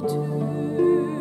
to